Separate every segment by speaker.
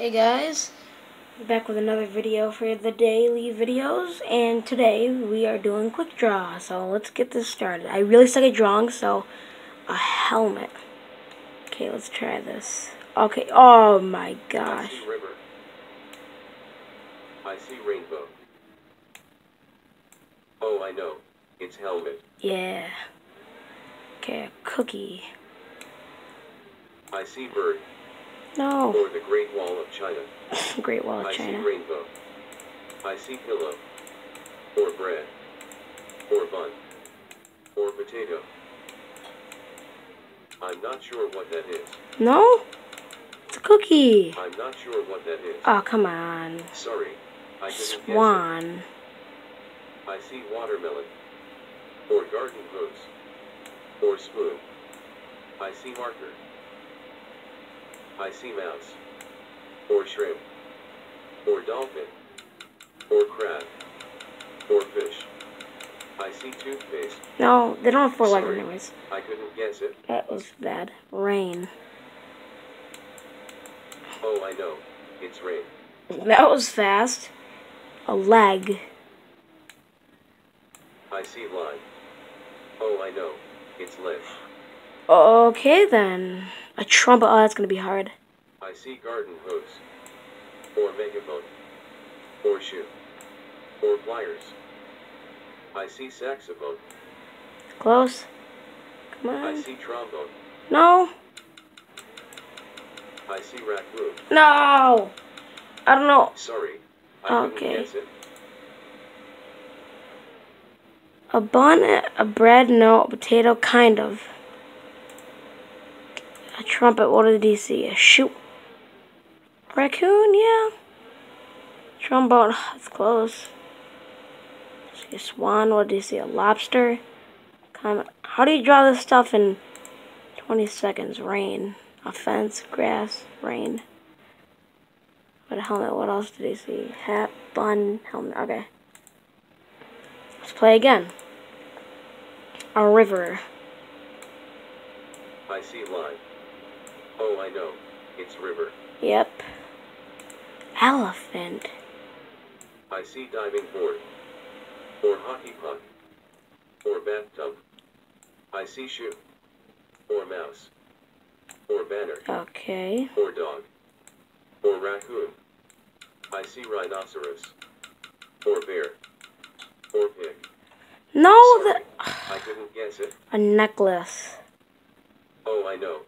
Speaker 1: Hey guys, back with another video for the daily videos, and today we are doing quick draw, so let's get this started. I really suck at drawing, so a helmet. Okay, let's try this. Okay, oh my gosh.
Speaker 2: I see river. I see rainbow. Oh, I know. It's helmet.
Speaker 1: Yeah. Okay, cookie.
Speaker 2: I see bird.
Speaker 1: No.
Speaker 2: Or the Great Wall of China.
Speaker 1: Great Wall of
Speaker 2: I see rainbow. I see pillow. Or bread. Or bun. Or potato. I'm not sure what that is.
Speaker 1: No? It's a cookie.
Speaker 2: I'm not sure what that is.
Speaker 1: Oh, come on.
Speaker 2: Sorry. I.
Speaker 1: Swan.
Speaker 2: I see watermelon. Or garden hose. Or spoon. I see marker. I see mouse. Or shrimp. Or dolphin. Or crab. Or fish. I see toothpaste.
Speaker 1: No, they don't have four letter anyways.
Speaker 2: I couldn't guess it.
Speaker 1: That was bad. Rain.
Speaker 2: Oh, I know. It's rain.
Speaker 1: That was fast. A leg.
Speaker 2: I see line. Oh, I know. It's leg.
Speaker 1: Okay then. A trumpet. Oh, that's gonna be hard.
Speaker 2: I see garden hose. Or megaphone. Or shoe. Or pliers. I see saxophone.
Speaker 1: Close. Come on.
Speaker 2: I see trombone.
Speaker 1: No.
Speaker 2: I see raccoon.
Speaker 1: No. I don't know.
Speaker 2: Sorry. I
Speaker 1: Okay.
Speaker 2: guess it.
Speaker 1: A bun, a bread, no. A potato, kind of. A trumpet. What did he see? A shoot. Raccoon. Yeah. Trombone. That's close. See a swan. What did he see? A lobster. How do you draw this stuff in 20 seconds? Rain. A fence. Grass. Rain. What a helmet. What else did he see? Hat. Bun. Helmet. Okay. Let's play again. A river.
Speaker 2: I see line. Oh, I know. It's river.
Speaker 1: Yep. Elephant.
Speaker 2: I see diving board. Or hockey puck. Or bathtub. I see shoe. Or mouse. Or banner.
Speaker 1: Okay.
Speaker 2: Or dog. Or raccoon. I see rhinoceros. Or bear. Or pig.
Speaker 1: No,
Speaker 2: Sorry,
Speaker 1: the,
Speaker 2: I couldn't guess it.
Speaker 1: a necklace.
Speaker 2: Oh, I know.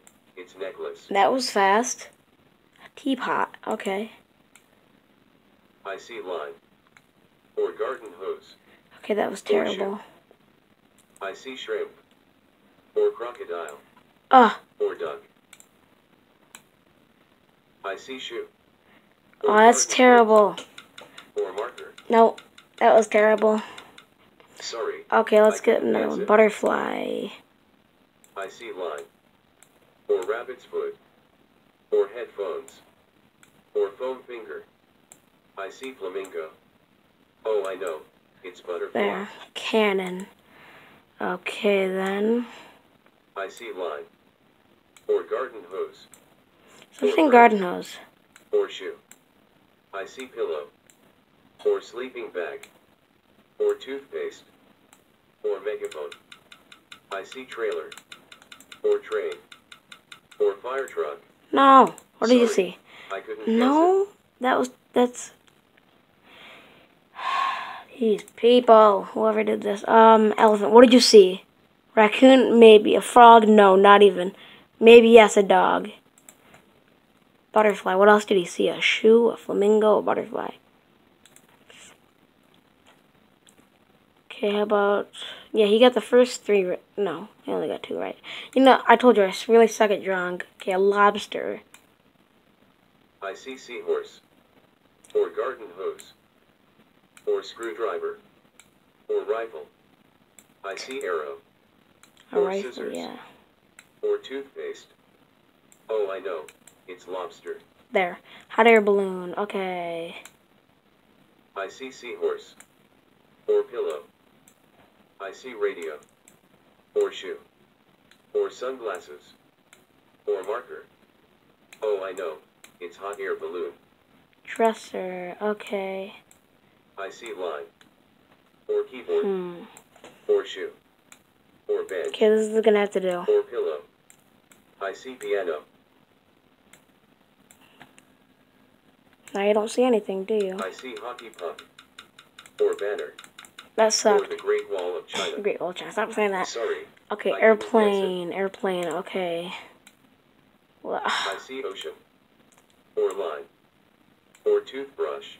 Speaker 2: Necklace.
Speaker 1: That was fast. A teapot. Okay.
Speaker 2: I see line. Or garden hose.
Speaker 1: Okay, that was terrible.
Speaker 2: I see shrimp. Or crocodile.
Speaker 1: Ah,
Speaker 2: Or duck. I see shoe.
Speaker 1: oh, that's terrible.
Speaker 2: Or marker.
Speaker 1: No, that was terrible.
Speaker 2: Sorry.
Speaker 1: Okay, let's
Speaker 2: I
Speaker 1: get another one. Butterfly.
Speaker 2: I see line. Or rabbit's foot. Or headphones. Or foam finger. I see flamingo. Oh, I know. It's butterfly.
Speaker 1: There. Cannon. Okay, then.
Speaker 2: I see line. Or garden hose.
Speaker 1: Something garden hose.
Speaker 2: Or shoe. I see pillow. Or sleeping bag. Or toothpaste. Or megaphone. I see trailer. Or train. Or fire truck.
Speaker 1: No. What did you see? No, that was that's. These people, whoever did this. Um, elephant. What did you see? Raccoon, maybe. A frog, no, not even. Maybe yes, a dog. Butterfly. What else did he see? A shoe, a flamingo, a butterfly. Okay, how about? Yeah, he got the first three. Right. No, he only got two right. You know, I told you I really suck at drawing. Okay, a lobster.
Speaker 2: I see seahorse. Or garden hose. Or screwdriver. Or rifle. I see arrow.
Speaker 1: A
Speaker 2: Or
Speaker 1: rifle.
Speaker 2: scissors.
Speaker 1: Yeah.
Speaker 2: Or toothpaste. Oh, I know. It's lobster.
Speaker 1: There. Hot air balloon. Okay.
Speaker 2: I see seahorse. Or pillow. I see radio. Or shoe. Or sunglasses. Or marker. Oh, I know. It's hot air balloon.
Speaker 1: Dresser. Okay.
Speaker 2: I see line. Or keyboard.
Speaker 1: Hmm.
Speaker 2: Or shoe. Or bench.
Speaker 1: Okay, this is gonna have to do.
Speaker 2: Or pillow. I see piano.
Speaker 1: Now you don't see anything, do you?
Speaker 2: I see hockey puck. Or banner.
Speaker 1: That sucked.
Speaker 2: the Great Wall of China.
Speaker 1: Great old chance. Stop saying that.
Speaker 2: Sorry.
Speaker 1: Okay,
Speaker 2: I didn't guess it.
Speaker 1: airplane. Airplane. Okay. Well,
Speaker 2: I see ocean. Or line. Or toothbrush.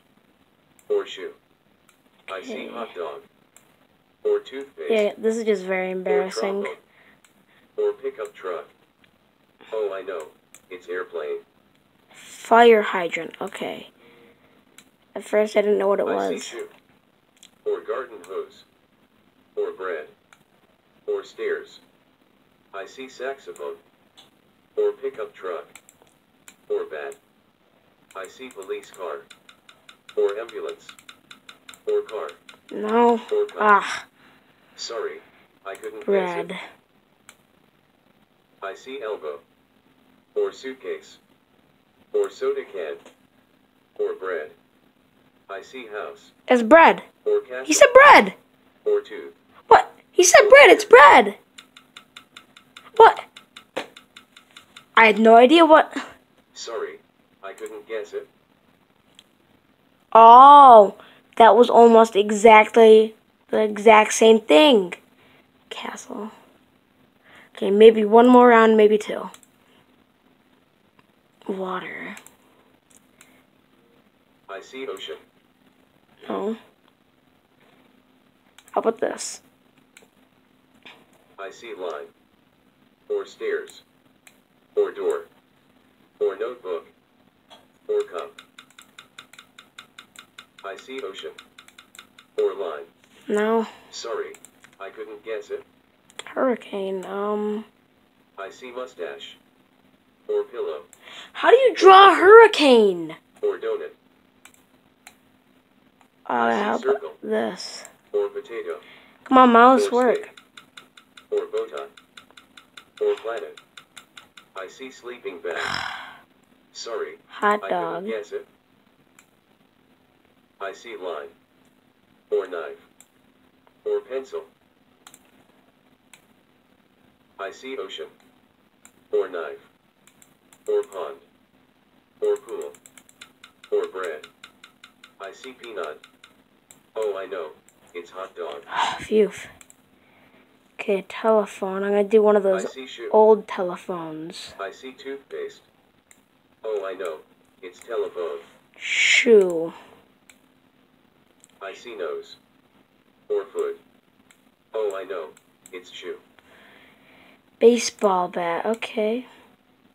Speaker 2: Or shoe. I see hot dog. Or toothpaste.
Speaker 1: yeah, this is just very embarrassing.
Speaker 2: trombone. Or pickup truck. Oh, I know. It's airplane.
Speaker 1: Fire hydrant. Okay. At first, I didn't know what it
Speaker 2: I
Speaker 1: was.
Speaker 2: Or garden hose. Or bread. Or stairs. I see saxophone. Or pickup truck. Or bat. I see police car. Or ambulance. Or car.
Speaker 1: No.
Speaker 2: Or cup.
Speaker 1: Ah,
Speaker 2: Sorry, I couldn't
Speaker 1: bread.
Speaker 2: I see elbow. Or suitcase. Or soda can. Or bread. I see house.
Speaker 1: It's bread.
Speaker 2: Or castle.
Speaker 1: He said bread.
Speaker 2: Or tooth.
Speaker 1: What? He said bread. It's bread. What? I had no idea what.
Speaker 2: Sorry, I couldn't guess it.
Speaker 1: Oh, that was almost exactly the exact same thing. Castle. Okay, maybe one more round, maybe two. Water.
Speaker 2: I see ocean.
Speaker 1: No. How about this?
Speaker 2: I see line. Or stairs. Or door. Or notebook. Or cup. I see ocean. Or line.
Speaker 1: No.
Speaker 2: Sorry, I couldn't guess it.
Speaker 1: Hurricane. Um.
Speaker 2: I see mustache. Or pillow.
Speaker 1: How do you draw a hurricane?
Speaker 2: Or donut.
Speaker 1: Uh, how
Speaker 2: circle.
Speaker 1: about this?
Speaker 2: Or potato.
Speaker 1: Come on, mouse,
Speaker 2: or
Speaker 1: work.
Speaker 2: snake. Or bow. Or planet. I see sleeping bag. Sorry,
Speaker 1: Hot dog.
Speaker 2: couldn't guess it. I see line. Or knife. Or pencil. I see ocean. Or knife. Or pond. Or pool. Or bread. I see peanut. Oh, I know. It's hot dog.
Speaker 1: Phew. Okay, telephone. I'm gonna do one of those old telephones.
Speaker 2: I see toothpaste. Oh, I know. It's telephone.
Speaker 1: Shoe.
Speaker 2: I see nose. Or foot. Oh, I know. It's shoe.
Speaker 1: Baseball bat. Okay.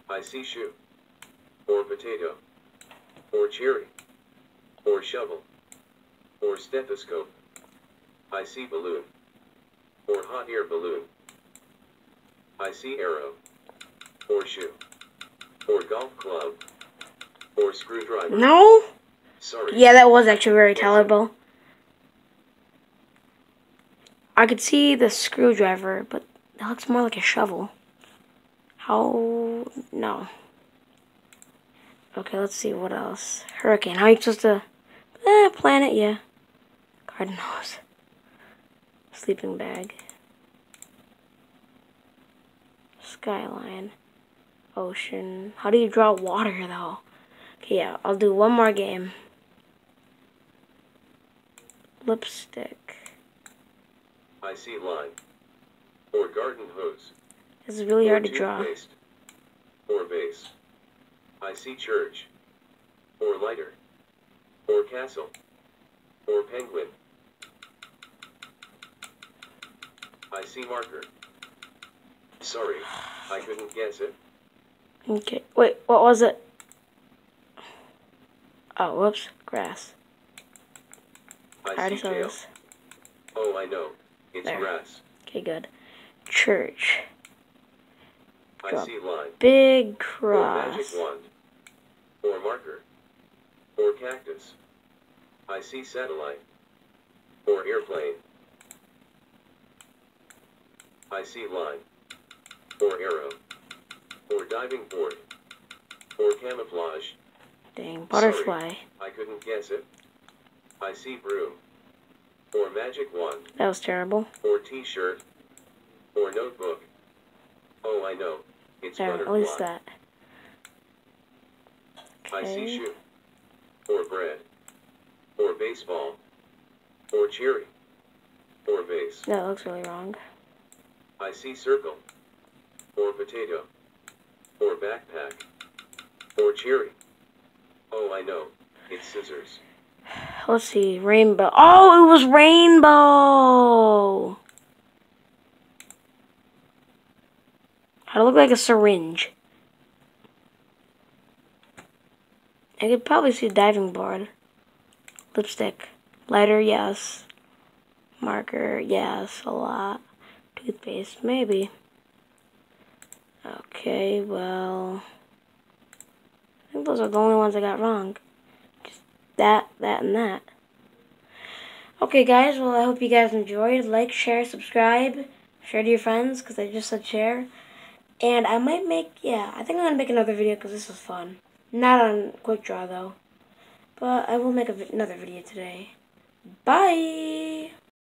Speaker 2: I see shoe. Or potato. Or cherry. Or shovel. Or stethoscope. I see balloon. Or hot air balloon. I see arrow. Or shoe. Or golf club. Or screwdriver.
Speaker 1: No?
Speaker 2: Sorry.
Speaker 1: Yeah, that was actually very tellable. I could see the screwdriver, but that looks more like a shovel. How? No. Okay, let's see what else. Hurricane. How are you supposed to? Eh, planet. Yeah. Hose. Sleeping bag. Skyline. Ocean. How do you draw water though? Okay, yeah, I'll do one more game. Lipstick.
Speaker 2: I see line. Or garden hose.
Speaker 1: This is really
Speaker 2: or
Speaker 1: hard to draw.
Speaker 2: Or vase. I see church. Or lighter. Or castle. Or penguin. I see marker. Sorry, I couldn't guess it.
Speaker 1: Okay, wait, what was it? Oh, whoops, grass. I
Speaker 2: I
Speaker 1: already
Speaker 2: see
Speaker 1: saw this.
Speaker 2: Oh, I know. It's
Speaker 1: There.
Speaker 2: grass.
Speaker 1: Okay, good. Church.
Speaker 2: I
Speaker 1: Drop.
Speaker 2: see line.
Speaker 1: Big
Speaker 2: Or magic wand. Or marker. Or cactus. I see satellite. Or airplane. I see line. Or arrow. Or diving board. Or camouflage.
Speaker 1: Dang, butterfly.
Speaker 2: I couldn't guess it. I see broom. Or magic wand.
Speaker 1: That was terrible.
Speaker 2: Or t-shirt. Or notebook. Oh, I know. It's
Speaker 1: There, at
Speaker 2: butterfly.
Speaker 1: least that.
Speaker 2: I see shoe. Or bread. Or baseball. Or cherry. Or vase.
Speaker 1: That looks really wrong.
Speaker 2: I see circle. Or potato. Or backpack. Or cherry. Oh, I know. It's scissors.
Speaker 1: Let's see, rainbow. Oh, it was rainbow. It looked like a syringe. I could probably see diving board. Lipstick. Lighter, yes. Marker, yes, a lot. Toothpaste, maybe. Okay, well. I think those are the only ones I got wrong. Just that, that, and that. Okay, guys, well, I hope you guys enjoyed. Like, share, subscribe. Share to your friends, because I just said share. And I might make, yeah, I think I'm going to make another video because this was fun. Not on Quick Draw, though. But I will make another video today. Bye!